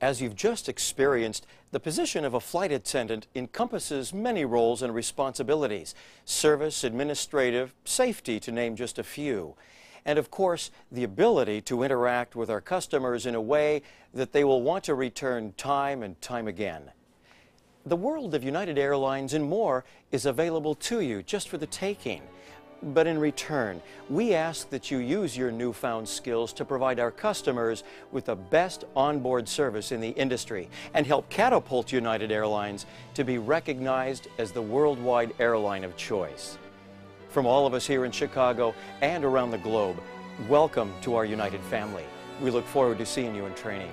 As you've just experienced, the position of a flight attendant encompasses many roles and responsibilities service, administrative, safety, to name just a few. And of course, the ability to interact with our customers in a way that they will want to return time and time again. The world of United Airlines and more is available to you just for the taking. But in return, we ask that you use your newfound skills to provide our customers with the best onboard service in the industry and help catapult United Airlines to be recognized as the worldwide airline of choice. From all of us here in Chicago and around the globe, welcome to our United family. We look forward to seeing you in training.